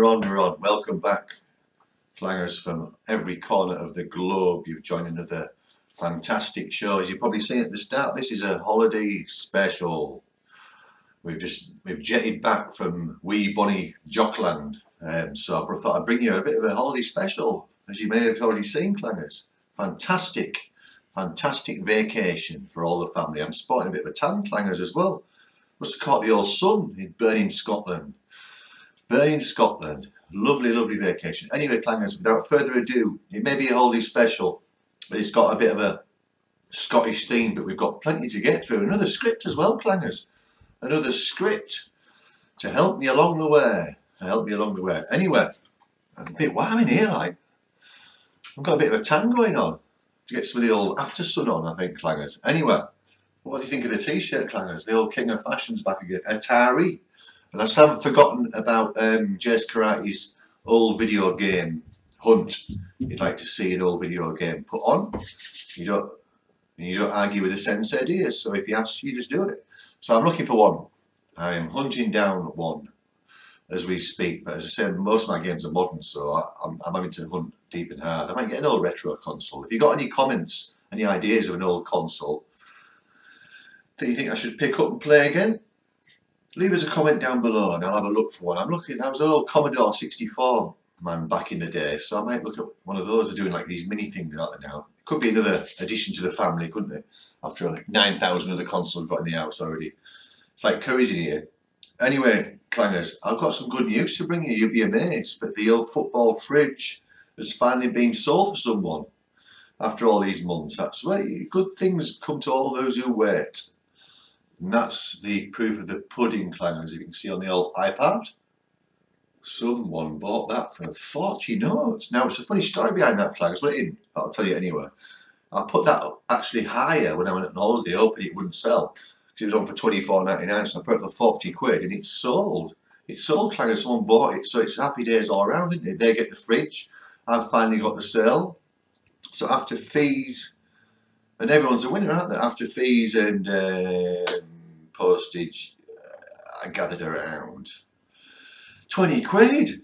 We're on, we're on. Welcome back, clangers from every corner of the globe. You've joined another fantastic show. As you've probably seen at the start, this is a holiday special. We've just we've jetted back from wee bonny Jockland, um, so I thought I'd bring you a bit of a holiday special, as you may have already seen, clangers. Fantastic, fantastic vacation for all the family. I'm spotting a bit of a tan, clangers, as well. Must have caught the old sun in burning Scotland. Burning Scotland. Lovely, lovely vacation. Anyway, clangers, without further ado, it may be a holiday special, but it's got a bit of a Scottish theme, but we've got plenty to get through. Another script as well, clangers. Another script to help me along the way. Help me along the way. Anyway, I'm a bit warm in here, like. I've got a bit of a tan going on. To get some of the old after sun on, I think, clangers. Anyway, what do you think of the t-shirt, clangers? The old king of fashions back again. Atari. And I just haven't forgotten about um, Jace Karate's old video game hunt. You'd like to see an old video game put on. You don't you don't argue with the do you? So if he asks, you just do it. So I'm looking for one. I am hunting down one as we speak. But as I said, most of my games are modern, so I, am I'm having to hunt deep and hard. I might get an old retro console. If you've got any comments, any ideas of an old console that you think I should pick up and play again, leave us a comment down below and I'll have a look for one. I'm looking, I was an old Commodore 64 man back in the day, so I might look at one of those. They're doing like these mini things out there now. It could be another addition to the family, couldn't it? After like 9,000 other consoles got in the house already. It's like Currys in here. Anyway, clangers, I've got some good news to bring you. You'll be amazed, but the old football fridge has finally been sold for someone after all these months. That's right. Good things come to all those who wait. And that's the proof of the pudding clangers, as you can see on the old iPad. Someone bought that for 40 notes. Now, it's a funny story behind that clangers, but in, I'll tell you anyway. I put that actually higher when I went on holiday, hoping it wouldn't sell. It was on for 24.99, so I put it for 40 quid, and it's sold. It's sold, clangers, someone bought it, so it's happy days all around, isn't it? They get the fridge, I've finally got the sale. So after fees, and everyone's a winner, aren't they? After fees and um, postage, uh, I gathered around 20 quid.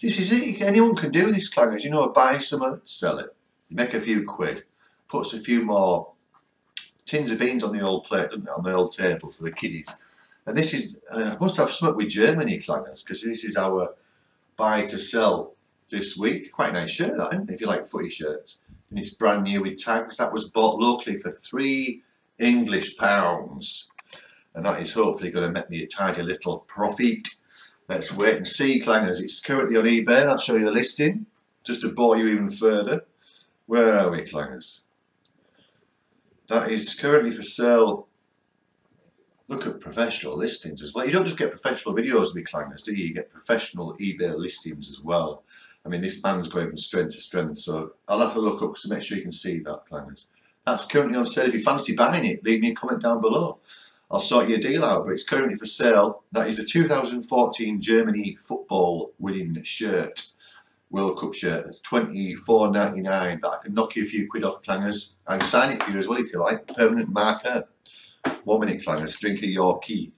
This is it. Anyone can do this, clangers. You know, buy some, sell it. You Make a few quid. Puts a few more tins of beans on the old plate, doesn't it? On the old table for the kiddies. And this is, uh, I must have something with Germany, clangers, because this is our buy to sell this week. Quite a nice shirt, that, isn't it? If you like footy shirts. And it's brand new with tags. That was bought locally for three English pounds. And that is hopefully going to make me a tidy little profit. Let's wait and see, clangers. It's currently on eBay. I'll show you the listing, just to bore you even further. Where are we, clangers? That is currently for sale. Look at professional listings as well. You don't just get professional videos with clangers, do you? You get professional eBay listings as well. I mean, this man's going from strength to strength, so I'll have to look up to make sure you can see that, clangers. That's currently on sale. If you fancy buying it, leave me a comment down below. I'll sort you a deal out, but it's currently for sale. That is the 2014 Germany football winning shirt, World Cup shirt. It's 24.99, but I can knock you a few quid off, clangers. I can sign it for you as well if you like. Permanent marker. One minute, clangers. Drink a Yorkie.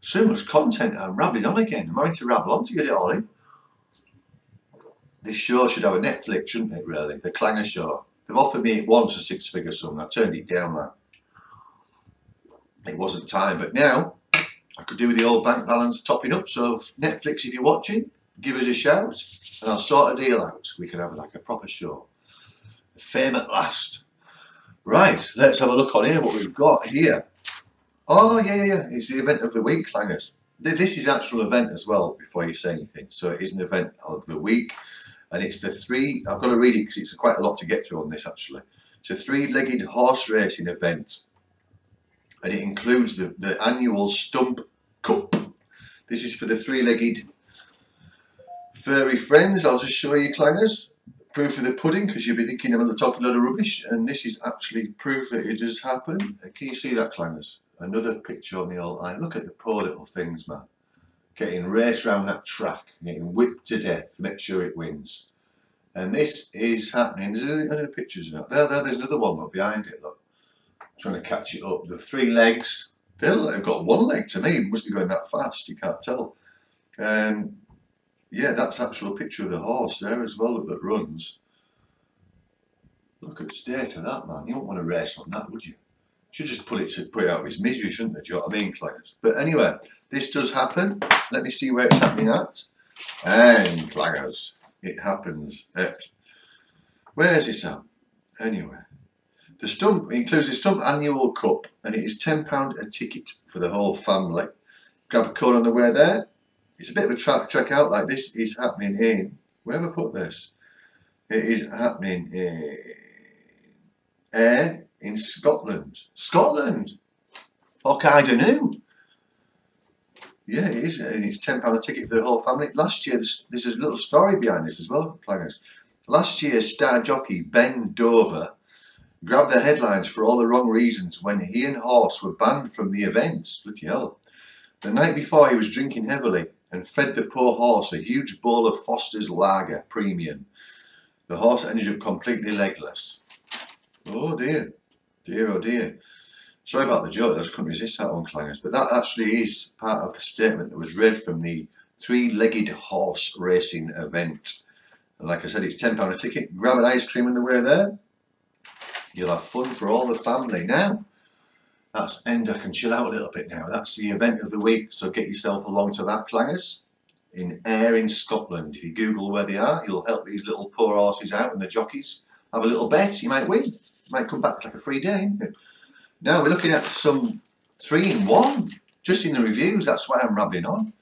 So much content. I'm rambling on again. I'm having to ramble on to get it all in. This show should have a Netflix, shouldn't it, really? The Clanger Show. They've offered me once a six-figure sum. I turned it down, that. It wasn't time, but now I could do with the old bank balance topping up. So Netflix, if you're watching, give us a shout and I'll sort a deal out. We can have like a proper show. Fame at last. Right, let's have a look on here what we've got here. Oh, yeah, yeah, yeah. It's the event of the week, Clangers. This is actual event as well, before you say anything. So it is an event of the week and it's the three, I've got to read it because it's quite a lot to get through on this actually. It's a three-legged horse racing event and it includes the, the annual Stump Cup. This is for the three-legged furry friends. I'll just show you clangers. Proof of the pudding because you'll be thinking I'm talking a lot of rubbish and this is actually proof that it has happened. Uh, can you see that clangers? Another picture on the old eye. Look at the poor little things man getting raced around that track, getting whipped to death make sure it wins. And this is happening. There's another pictures of it. There, there, there's another one behind it, look. Trying to catch it up. The three legs. They've got one leg to me. It must be going that fast. You can't tell. Um, yeah, that's actual picture of the horse there as well that runs. Look at the state of that man. You wouldn't want to race on that, would you? Should just put it to put it out of his misery, shouldn't they? Do you know what I mean, Clangers? But anyway, this does happen. Let me see where it's happening at. And Clangers, it happens at where is this at? Anyway. The stump includes the Stump Annual Cup and it is £10 a ticket for the whole family. Grab a code on the way there. It's a bit of a track out like this is happening in where have I put this? It is happening in Ayr in Scotland. Scotland! Och aye the noo. Yeah, it is, and it's ten pound a ticket for the whole family. Last year, there's a little story behind this as well, planners. Last year, star jockey Ben Dover grabbed the headlines for all the wrong reasons when he and Horse were banned from the events. Bloody hell. The night before, he was drinking heavily and fed the poor horse a huge bowl of Foster's Lager Premium. The horse ended up completely legless. Oh dear, dear, oh dear. Sorry about the joke, I just couldn't resist that one, Clangers, but that actually is part of the statement that was read from the three-legged horse racing event. And like I said, it's £10 a ticket. Grab an ice cream on the way there. You'll have fun for all the family. Now, that's end. I can chill out a little bit now. That's the event of the week, so get yourself along to that, Clangers. In Ayr in Scotland. If you Google where they are, you'll help these little poor horses out and the jockeys. Have a little bet, you might win. You might come back like a free day. Now we're looking at some three in one. Just in the reviews, that's why I'm rambling on.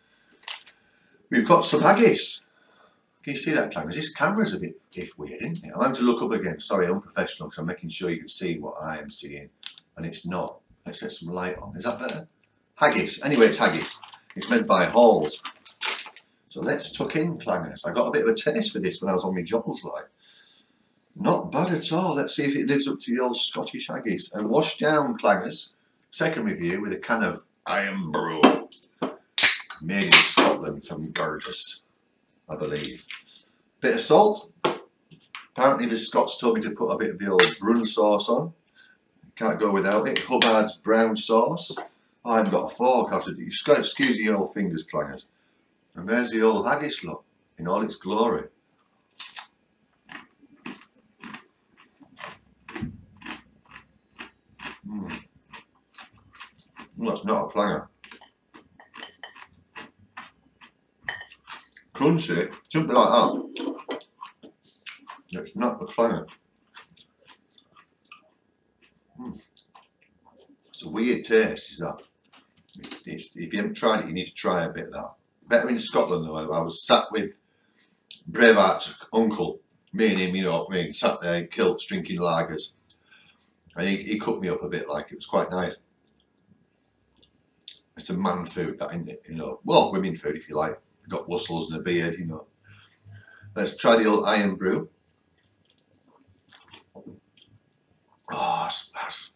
We've got some haggis. Can you see that, Clangers? This camera's a bit if weird, isn't it? I'm having to look up again. Sorry, unprofessional because I'm making sure you can see what I am seeing. And it's not. Let's set some light on. Is that better? Haggis. Anyway, it's haggis. It's made by Halls. So let's tuck in clangers. I got a bit of a taste for this when I was on my jobs like. Not bad at all. Let's see if it lives up to the old Scottish haggis. And wash down clangers. Second review with a can of Irn-Bru. Made in Scotland from girders, I believe. Bit of salt. Apparently the Scots told me to put a bit of the old Brun sauce on. Can't go without it. Hubbard's brown sauce. I haven't got a fork after. You've got to excuse the old fingers, clangers. And there's the old haggis look in all its glory. Mm. that's not a clanger. Crunchy, something like that. It's not the clanger. Mm. It's a weird taste, is that? It's, if you haven't tried it, you need to try a bit of that. Better in Scotland though, I was sat with Braveheart's uncle, me and him, you know what sat there in kilts drinking lagers. And he, he cooked me up a bit like it was quite nice. It's a man food, that isn't it? You know, well, women food if you like. Got whistles and a beard, you know. Let's try the old Irn-Bru. Ah, oh, that's, that's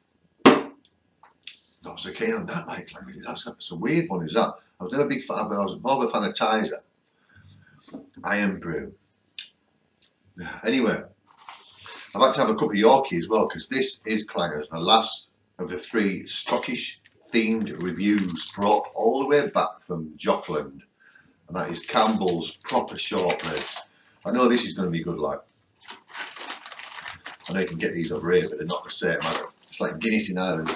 not on that, like, that's, that's a weird one, is that? I was never a big fan, but I was more of a fan of Tizer. Irn-Bru. Anyway, I'd like to have a cup of Yorkie as well, because this is Clangers, the last of the three Scottish themed reviews brought all the way back from Jockland. And that is Campbell's proper shortbreads. I know this is going to be good, like. I know you can get these over here, but they're not the same. It's like Guinness in Ireland.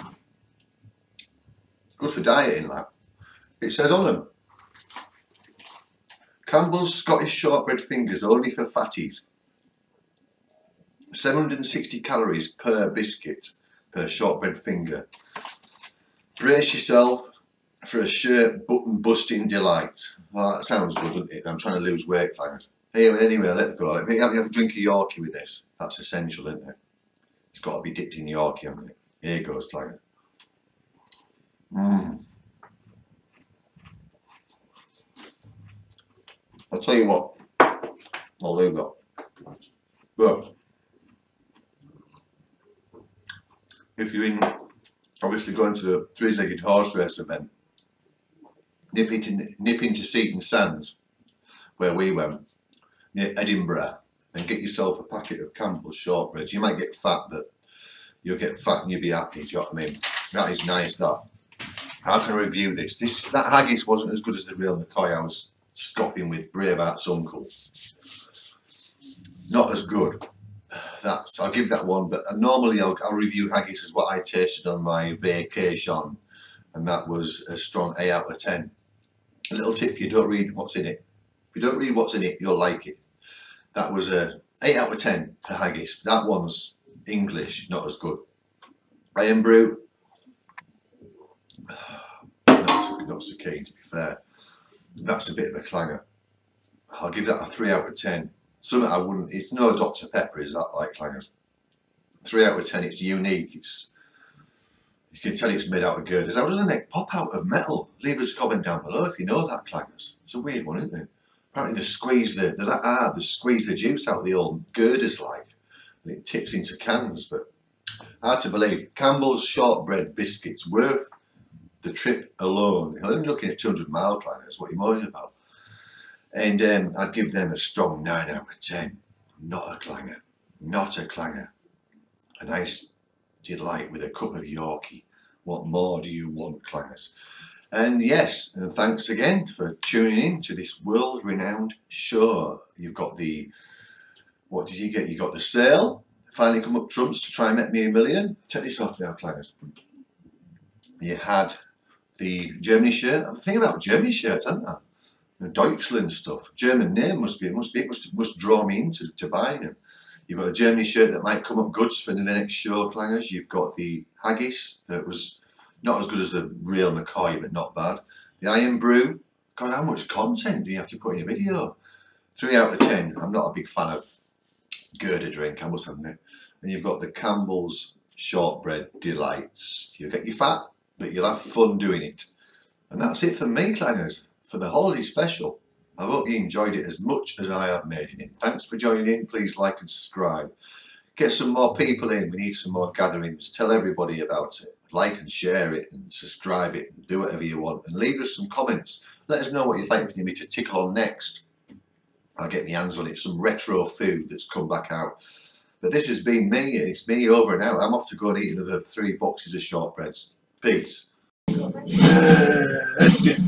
Good for dieting, like. It says on them, Campbell's Scottish shortbread fingers only for fatties. 760 calories per biscuit per shortbread finger. Brace yourself for a shirt button busting delight. Well, that sounds good, doesn't it? I'm trying to lose weight, clients. Anyway, anyway, let it go. Let me have, have a drink of Yorkie with this. That's essential, isn't it? It's got to be dipped in Yorkie, hasn't it? Here goes, client. Mmm. I'll tell you what, I'll leave that. But if you're in, obviously going to the three-legged horse race event, nip, it in, nip into Seton Sands, where we went, near Edinburgh, and get yourself a packet of Campbell's shortbreads. You might get fat, but you'll get fat and you'll be happy, do you know what I mean? That is nice, that. How can I review this? This That haggis wasn't as good as the real McCoy. I was scoffing with Braveheart's uncle. Not as good. That's I'll give that one, but uh, normally I'll, I'll review haggis as what I tasted on my vacation, and that was a strong 8 out of 10. A little tip if you don't read what's in it. If you don't read what's in it, you'll like it. That was a 8 out of 10 for haggis. That one's English, not as good. Irn-Bru, not so, not so keen to be fair. That's a bit of a clanger. I'll give that a 3 out of 10. Something I wouldn't, it's no Dr Pepper, is that like clangers? 3 out of 10, it's unique, it's you can tell it's made out of girders. How does the neck pop out of metal? Leave us a comment down below if you know that clangers. It's a weird one, isn't it? Apparently they squeeze the, they're that hard, they squeeze the juice out of the old girders like. And it tips into cans, but hard to believe. Campbell's shortbread biscuits worth the trip alone. I'm looking at 200 mile clangers, what you're moaning about. And um, I'd give them a strong 9 out of 10. Not a clanger. Not a clanger. A nice delight with a cup of Yorkie. What more do you want, clangers? And yes, and thanks again for tuning in to this world renowned show. You've got the, what did you get? You got the sale, finally come up trumps to try and make me a million. Take this off now, clangers. You had the Germany shirt. I'm thinking about Germany shirts, aren't I? Deutschland stuff. German name must be, it must be, it must, must draw me into to buying them. You've got a Germany shirt that might come up goods for the next show, clangers. You've got the haggis that was not as good as the real McCoy, but not bad. The Irn-Bru. God, how much content do you have to put in a video? Three out of ten. I'm not a big fan of girder drink, I must admit. And you've got the Campbell's Shortbread Delights. You'll get your fat, but you'll have fun doing it. And that's it for me, clangers, for the holiday special. I hope you enjoyed it as much as I have made it. Thanks for joining in. Please like and subscribe. Get some more people in. We need some more gatherings. Tell everybody about it. Like and share it and subscribe it and do whatever you want. And leave us some comments. Let us know what you'd like for me to tickle on next. I'll get my hands on it. Some retro food that's come back out. But this has been me. It's me over and out. I'm off to go and eat another three boxes of shortbreads. Peace.